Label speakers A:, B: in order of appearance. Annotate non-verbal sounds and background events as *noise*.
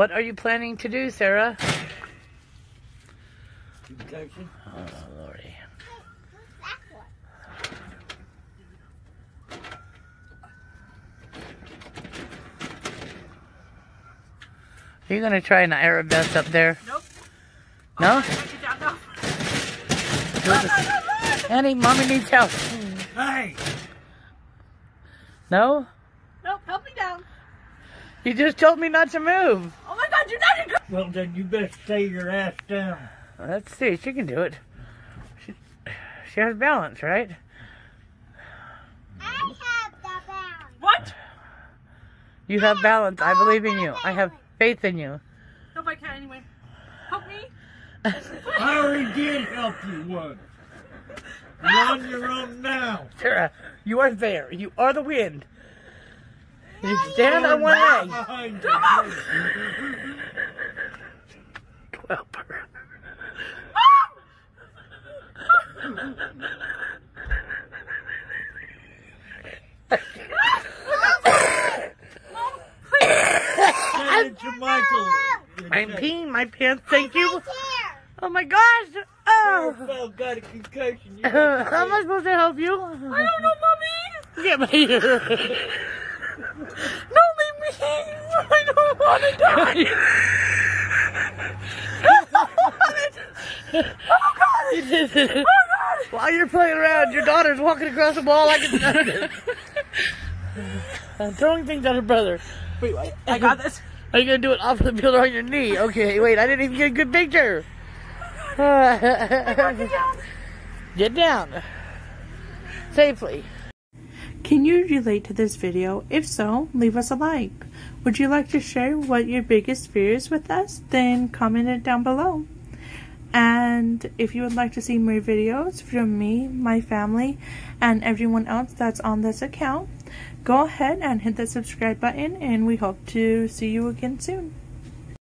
A: What are you planning to do, Sarah?
B: Protection.
A: Oh, lordy. Are you gonna try an arabesque up there?
C: Nope.
A: No?
C: Oh, I want you down. No.
A: Annie, mommy needs help.
B: Hey!
A: No?
C: Nope, help me down.
A: You just told me not to move.
C: Oh my god, you're not in
B: Well, then you best stay your ass down.
A: Let's see. She can do it. She, she has balance, right?
D: I have the balance.
C: What?
A: You have balance. I believe in you. I have faith in you.
C: Nope, I can't anyway. Help me. *laughs*
B: I already did help you once. You're on your own now.
A: Sarah, you are there. You are the wind. You stand on one
B: I'm
A: leg. *laughs*
B: behind her.
A: Twelve.
B: Send Michael.
A: I'm peeing my pants. Thank you. Oh my gosh. Oh.
B: Phil got a concussion. You
A: Uh, how am I supposed to help you?
C: I don't know, mommy.
A: Get me here.
C: No, leave me. I don't want to *laughs* die. *laughs*
A: While you're playing around, your daughter's walking across the wall like it's *laughs* uh, throwing things at her brother. Wait, wait,
C: I got this.
A: Are you gonna do it off the field or on your knee? Okay, wait, I didn't even get a good picture. *laughs* Get down. Safely.
E: Can you relate to this video? If so, leave us a like. Would you like to share what your biggest fear is with us? Then comment it down below. And if you would like to see more videos from me, my family, and everyone else that's on this account, go ahead and hit the subscribe button and we hope to see you again soon.